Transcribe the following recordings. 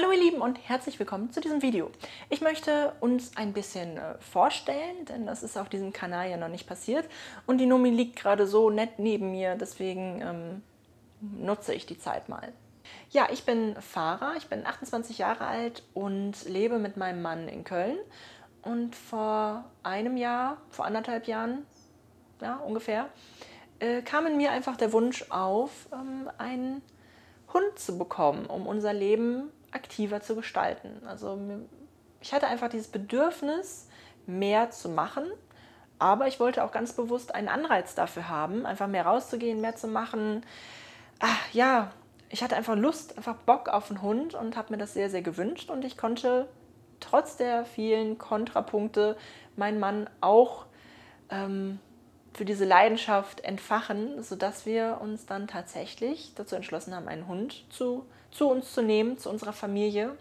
Hallo ihr Lieben und herzlich willkommen zu diesem Video. Ich möchte uns ein bisschen äh, vorstellen, denn das ist auf diesem Kanal ja noch nicht passiert. Und die Nomi liegt gerade so nett neben mir, deswegen ähm, nutze ich die Zeit mal. Ja, ich bin Fahrer, ich bin 28 Jahre alt und lebe mit meinem Mann in Köln. Und vor einem Jahr, vor anderthalb Jahren, ja ungefähr, äh, kam in mir einfach der Wunsch auf, ähm, einen Hund zu bekommen, um unser Leben aktiver zu gestalten. Also ich hatte einfach dieses Bedürfnis, mehr zu machen, aber ich wollte auch ganz bewusst einen Anreiz dafür haben, einfach mehr rauszugehen, mehr zu machen. Ach, ja, ich hatte einfach Lust, einfach Bock auf einen Hund und habe mir das sehr, sehr gewünscht und ich konnte trotz der vielen Kontrapunkte meinen Mann auch ähm, für diese Leidenschaft entfachen, sodass wir uns dann tatsächlich dazu entschlossen haben, einen Hund zu, zu uns zu nehmen, zu unserer Familie.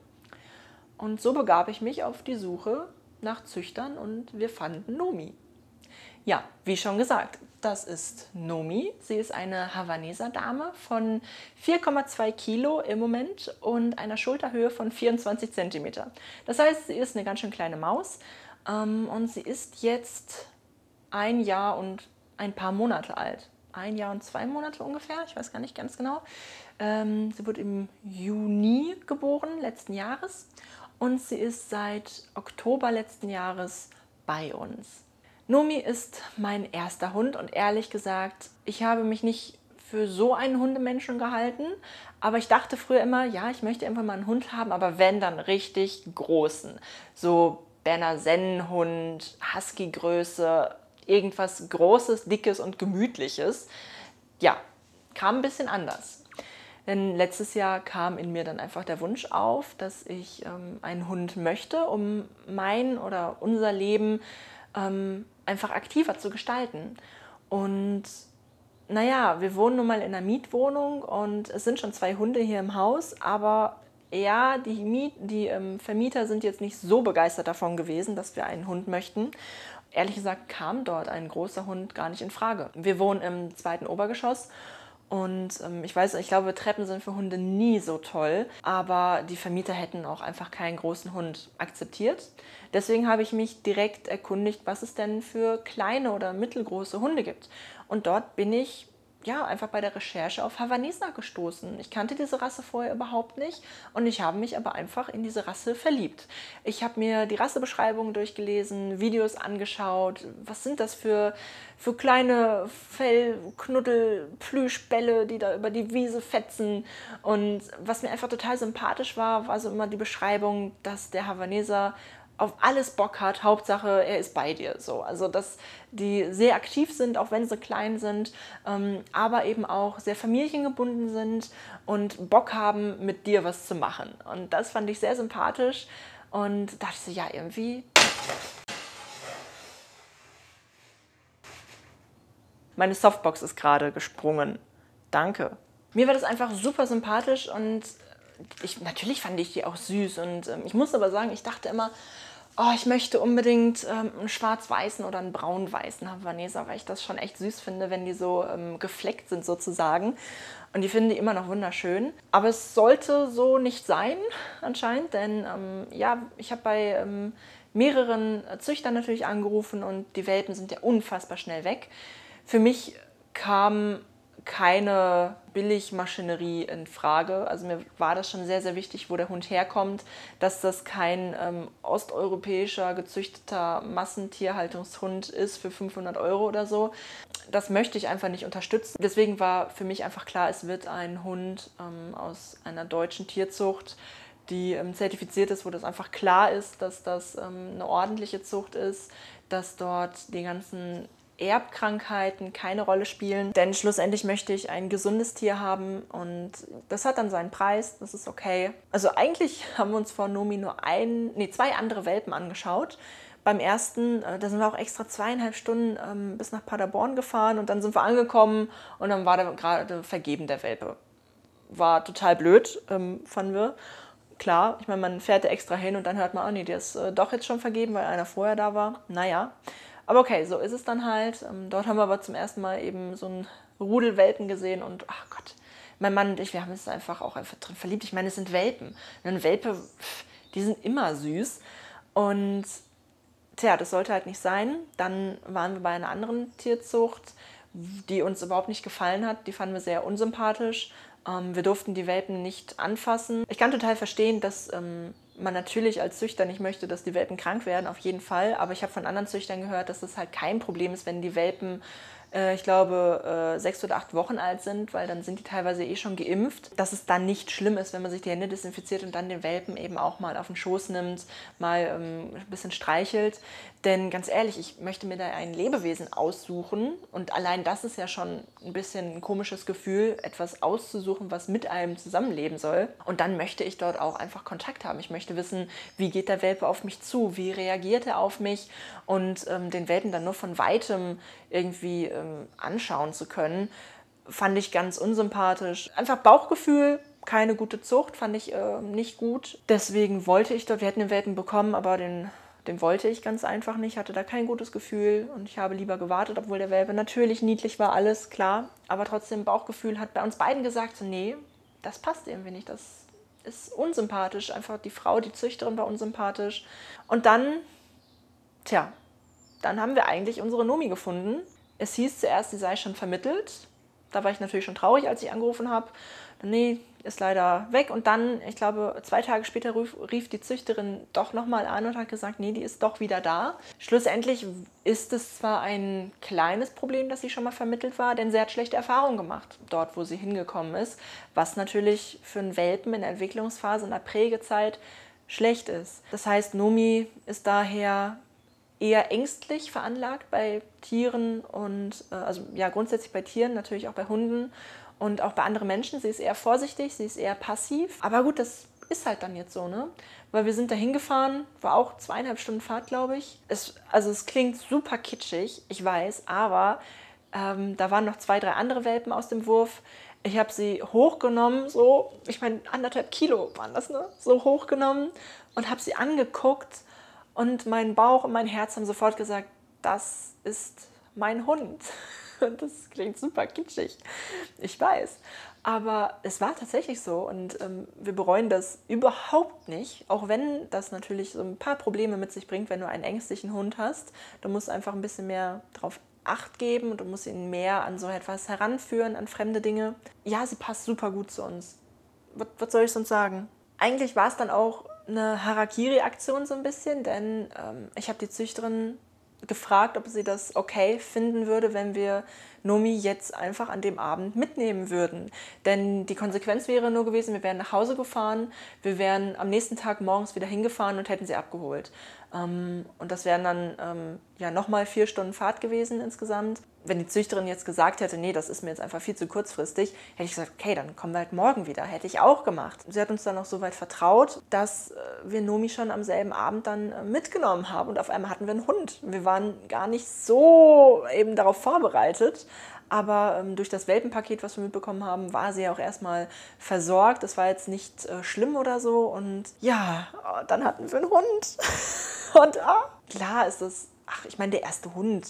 Und so begab ich mich auf die Suche nach Züchtern und wir fanden Nomi. Ja, wie schon gesagt, das ist Nomi. Sie ist eine Havaneser Dame von 4,2 Kilo im Moment und einer Schulterhöhe von 24 Zentimeter. Das heißt, sie ist eine ganz schön kleine Maus ähm, und sie ist jetzt ein Jahr und ein paar Monate alt. Ein Jahr und zwei Monate ungefähr, ich weiß gar nicht ganz genau. Ähm, sie wurde im Juni geboren, letzten Jahres. Und sie ist seit Oktober letzten Jahres bei uns. Nomi ist mein erster Hund und ehrlich gesagt, ich habe mich nicht für so einen Hundemenschen gehalten, aber ich dachte früher immer, ja, ich möchte einfach mal einen Hund haben, aber wenn, dann richtig großen. So Berner Sennenhund, Husky-Größe, irgendwas Großes, Dickes und Gemütliches. Ja, kam ein bisschen anders. Denn letztes Jahr kam in mir dann einfach der Wunsch auf, dass ich ähm, einen Hund möchte, um mein oder unser Leben ähm, einfach aktiver zu gestalten. Und naja, wir wohnen nun mal in einer Mietwohnung und es sind schon zwei Hunde hier im Haus, aber ja, die, Miet die ähm, Vermieter sind jetzt nicht so begeistert davon gewesen, dass wir einen Hund möchten. Ehrlich gesagt kam dort ein großer Hund gar nicht in Frage. Wir wohnen im zweiten Obergeschoss und ähm, ich weiß, ich glaube, Treppen sind für Hunde nie so toll, aber die Vermieter hätten auch einfach keinen großen Hund akzeptiert. Deswegen habe ich mich direkt erkundigt, was es denn für kleine oder mittelgroße Hunde gibt. Und dort bin ich ja, einfach bei der Recherche auf Havaneser gestoßen. Ich kannte diese Rasse vorher überhaupt nicht und ich habe mich aber einfach in diese Rasse verliebt. Ich habe mir die Rassebeschreibungen durchgelesen, Videos angeschaut. Was sind das für, für kleine Fellknuddel, Plüschbälle, die da über die Wiese fetzen? Und was mir einfach total sympathisch war, war so immer die Beschreibung, dass der Havaneser auf alles Bock hat. Hauptsache, er ist bei dir. So. Also, dass die sehr aktiv sind, auch wenn sie klein sind, ähm, aber eben auch sehr familiengebunden sind und Bock haben, mit dir was zu machen. Und das fand ich sehr sympathisch und dachte so, ja, irgendwie. Meine Softbox ist gerade gesprungen. Danke. Mir war das einfach super sympathisch und ich, natürlich fand ich die auch süß. Und ähm, ich muss aber sagen, ich dachte immer, oh, ich möchte unbedingt ähm, einen schwarz-weißen oder einen braun-weißen Havaneser, weil ich das schon echt süß finde, wenn die so ähm, gefleckt sind sozusagen. Und die finden die immer noch wunderschön. Aber es sollte so nicht sein, anscheinend, denn ähm, ja, ich habe bei ähm, mehreren Züchtern natürlich angerufen und die Welpen sind ja unfassbar schnell weg. Für mich kam keine Billigmaschinerie in Frage. Also mir war das schon sehr, sehr wichtig, wo der Hund herkommt, dass das kein ähm, osteuropäischer gezüchteter Massentierhaltungshund ist für 500 Euro oder so. Das möchte ich einfach nicht unterstützen. Deswegen war für mich einfach klar, es wird ein Hund ähm, aus einer deutschen Tierzucht die ähm, zertifiziert ist, wo das einfach klar ist, dass das ähm, eine ordentliche Zucht ist, dass dort die ganzen Erbkrankheiten keine Rolle spielen, denn schlussendlich möchte ich ein gesundes Tier haben und das hat dann seinen Preis, das ist okay. Also eigentlich haben wir uns vor Nomi nur ein, nee, zwei andere Welpen angeschaut. Beim ersten, äh, da sind wir auch extra zweieinhalb Stunden ähm, bis nach Paderborn gefahren und dann sind wir angekommen und dann war da gerade vergeben der Welpe. War total blöd, ähm, fanden wir klar, ich meine, man fährt da extra hin und dann hört man, oh nee, der ist äh, doch jetzt schon vergeben, weil einer vorher da war. Naja, aber okay, so ist es dann halt. Ähm, dort haben wir aber zum ersten Mal eben so ein Rudel Welpen gesehen und ach Gott, Mein Mann und ich, wir haben uns einfach auch einfach drin verliebt. Ich meine, es sind Welpen. Und Welpe, die sind immer süß. Und tja, das sollte halt nicht sein. Dann waren wir bei einer anderen Tierzucht, die uns überhaupt nicht gefallen hat. Die fanden wir sehr unsympathisch. Ähm, wir durften die Welpen nicht anfassen. Ich kann total verstehen, dass ähm, man natürlich als Züchter nicht möchte, dass die Welpen krank werden, auf jeden Fall. Aber ich habe von anderen Züchtern gehört, dass es halt kein Problem ist, wenn die Welpen ich glaube, äh, sechs oder acht Wochen alt sind, weil dann sind die teilweise eh schon geimpft, dass es dann nicht schlimm ist, wenn man sich die Hände desinfiziert und dann den Welpen eben auch mal auf den Schoß nimmt, mal ähm, ein bisschen streichelt. Denn ganz ehrlich, ich möchte mir da ein Lebewesen aussuchen und allein das ist ja schon ein bisschen ein komisches Gefühl, etwas auszusuchen, was mit einem zusammenleben soll. Und dann möchte ich dort auch einfach Kontakt haben. Ich möchte wissen, wie geht der Welpe auf mich zu, wie reagiert er auf mich und ähm, den Welpen dann nur von weitem irgendwie ähm, anschauen zu können, fand ich ganz unsympathisch. Einfach Bauchgefühl, keine gute Zucht, fand ich äh, nicht gut. Deswegen wollte ich dort, wir hätten den Welpen bekommen, aber den den wollte ich ganz einfach nicht, hatte da kein gutes Gefühl und ich habe lieber gewartet, obwohl der Welpe natürlich niedlich war, alles klar. Aber trotzdem, Bauchgefühl hat bei uns beiden gesagt, so, nee, das passt irgendwie nicht, das ist unsympathisch. Einfach die Frau, die Züchterin war unsympathisch. Und dann, tja, dann haben wir eigentlich unsere Nomi gefunden. Es hieß zuerst, sie sei schon vermittelt. Da war ich natürlich schon traurig, als ich angerufen habe. Nee, ist leider weg. Und dann, ich glaube, zwei Tage später rief, rief die Züchterin doch nochmal an und hat gesagt, nee, die ist doch wieder da. Schlussendlich ist es zwar ein kleines Problem, dass sie schon mal vermittelt war, denn sie hat schlechte Erfahrungen gemacht, dort, wo sie hingekommen ist, was natürlich für einen Welpen in der Entwicklungsphase, in der Prägezeit schlecht ist. Das heißt, Nomi ist daher eher ängstlich veranlagt bei Tieren und äh, also ja grundsätzlich bei Tieren, natürlich auch bei Hunden und auch bei anderen Menschen. Sie ist eher vorsichtig, sie ist eher passiv. Aber gut, das ist halt dann jetzt so, ne? Weil wir sind da hingefahren, war auch zweieinhalb Stunden Fahrt, glaube ich. Es, also es klingt super kitschig, ich weiß, aber ähm, da waren noch zwei, drei andere Welpen aus dem Wurf. Ich habe sie hochgenommen, so, ich meine, anderthalb Kilo waren das, ne? So hochgenommen und habe sie angeguckt und mein Bauch und mein Herz haben sofort gesagt, das ist mein Hund. Das klingt super kitschig, ich weiß. Aber es war tatsächlich so und ähm, wir bereuen das überhaupt nicht, auch wenn das natürlich so ein paar Probleme mit sich bringt, wenn du einen ängstlichen Hund hast. Du musst einfach ein bisschen mehr darauf Acht geben und du musst ihn mehr an so etwas heranführen, an fremde Dinge. Ja, sie passt super gut zu uns. Was, was soll ich sonst sagen? Eigentlich war es dann auch eine Harakiri-Aktion so ein bisschen, denn ähm, ich habe die Züchterin gefragt, ob sie das okay finden würde, wenn wir Nomi jetzt einfach an dem Abend mitnehmen würden. Denn die Konsequenz wäre nur gewesen, wir wären nach Hause gefahren, wir wären am nächsten Tag morgens wieder hingefahren und hätten sie abgeholt. Ähm, und das wären dann ähm, ja nochmal vier Stunden Fahrt gewesen insgesamt. Wenn die Züchterin jetzt gesagt hätte, nee, das ist mir jetzt einfach viel zu kurzfristig, hätte ich gesagt, okay, dann kommen wir halt morgen wieder. Hätte ich auch gemacht. Sie hat uns dann auch so weit vertraut, dass äh, wir Nomi schon am selben Abend dann äh, mitgenommen haben und auf einmal hatten wir einen Hund. Wir waren gar nicht so eben darauf vorbereitet. Aber ähm, durch das Welpenpaket, was wir mitbekommen haben, war sie ja auch erstmal versorgt. Das war jetzt nicht äh, schlimm oder so. Und ja, oh, dann hatten wir einen Hund. Und ah, klar ist das, ach, ich meine, der erste Hund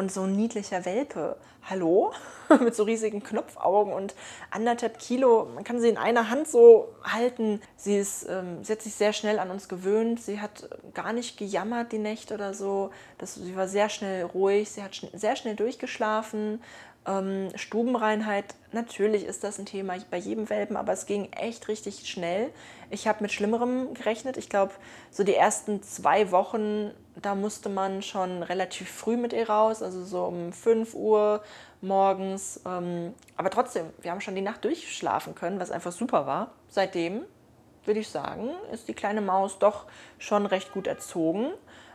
und so ein niedlicher Welpe. Hallo? Mit so riesigen Knopfaugen und anderthalb Kilo. Man kann sie in einer Hand so halten. Sie, ist, ähm, sie hat sich sehr schnell an uns gewöhnt. Sie hat gar nicht gejammert die Nächte oder so. Das, sie war sehr schnell ruhig. Sie hat schn sehr schnell durchgeschlafen. Ähm, Stubenreinheit, natürlich ist das ein Thema bei jedem Welpen, aber es ging echt richtig schnell. Ich habe mit Schlimmerem gerechnet. Ich glaube, so die ersten zwei Wochen, da musste man schon relativ früh mit ihr raus, also so um 5 Uhr morgens. Ähm, aber trotzdem, wir haben schon die Nacht durchschlafen können, was einfach super war. Seitdem, würde ich sagen, ist die kleine Maus doch schon recht gut erzogen,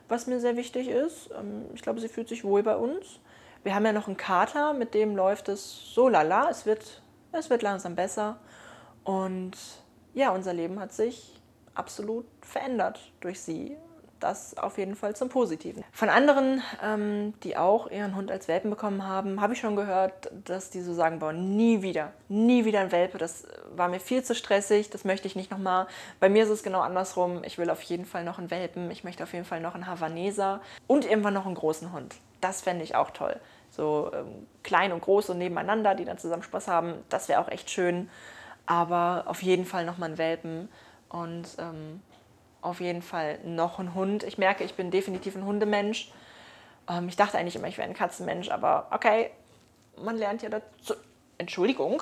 was mir sehr wichtig ist. Ähm, ich glaube, sie fühlt sich wohl bei uns. Wir haben ja noch einen Kater, mit dem läuft es so lala. Es wird, es wird langsam besser. Und ja, unser Leben hat sich absolut verändert durch sie. Das auf jeden Fall zum Positiven. Von anderen, ähm, die auch ihren Hund als Welpen bekommen haben, habe ich schon gehört, dass die so sagen, boah, nie wieder, nie wieder ein Welpe. Das war mir viel zu stressig, das möchte ich nicht nochmal. Bei mir ist es genau andersrum. Ich will auf jeden Fall noch einen Welpen, ich möchte auf jeden Fall noch einen Havaneser und irgendwann noch einen großen Hund. Das fände ich auch toll so ähm, klein und groß und nebeneinander, die dann zusammen Spaß haben. Das wäre auch echt schön. Aber auf jeden Fall nochmal ein Welpen und ähm, auf jeden Fall noch ein Hund. Ich merke, ich bin definitiv ein Hundemensch. Ähm, ich dachte eigentlich immer, ich wäre ein Katzenmensch, aber okay, man lernt ja dazu. Entschuldigung,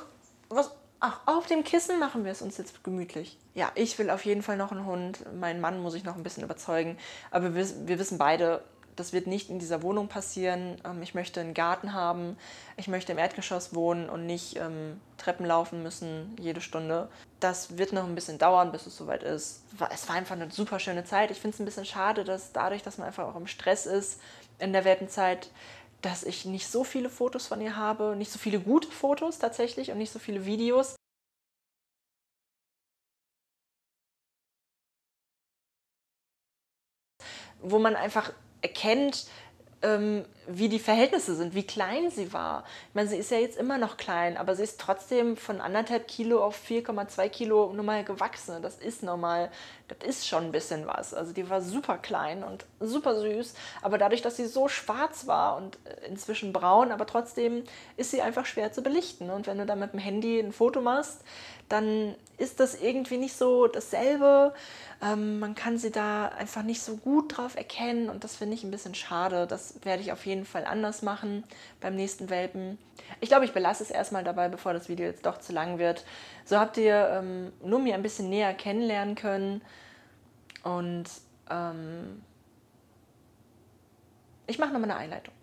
was? Ach, auf dem Kissen machen wir es uns jetzt gemütlich. Ja, ich will auf jeden Fall noch einen Hund. Meinen Mann muss ich noch ein bisschen überzeugen. Aber wir, wir wissen beide, das wird nicht in dieser Wohnung passieren. Ähm, ich möchte einen Garten haben. Ich möchte im Erdgeschoss wohnen und nicht ähm, Treppen laufen müssen jede Stunde. Das wird noch ein bisschen dauern, bis es soweit ist. Es war einfach eine super schöne Zeit. Ich finde es ein bisschen schade, dass dadurch, dass man einfach auch im Stress ist in der Welpenzeit, dass ich nicht so viele Fotos von ihr habe, nicht so viele gute Fotos tatsächlich und nicht so viele Videos. Wo man einfach erkennt, ähm, wie die Verhältnisse sind, wie klein sie war. Ich meine, sie ist ja jetzt immer noch klein, aber sie ist trotzdem von anderthalb Kilo auf 4,2 Kilo normal gewachsen. Das ist normal, das ist schon ein bisschen was. Also die war super klein und super süß, aber dadurch, dass sie so schwarz war und äh, inzwischen braun, aber trotzdem ist sie einfach schwer zu belichten. Und wenn du dann mit dem Handy ein Foto machst, dann ist das irgendwie nicht so dasselbe. Ähm, man kann sie da einfach nicht so gut drauf erkennen und das finde ich ein bisschen schade. Werde ich auf jeden Fall anders machen beim nächsten Welpen. Ich glaube, ich belasse es erstmal dabei, bevor das Video jetzt doch zu lang wird. So habt ihr ähm, Numi ein bisschen näher kennenlernen können und ähm, ich mache nochmal eine Einleitung.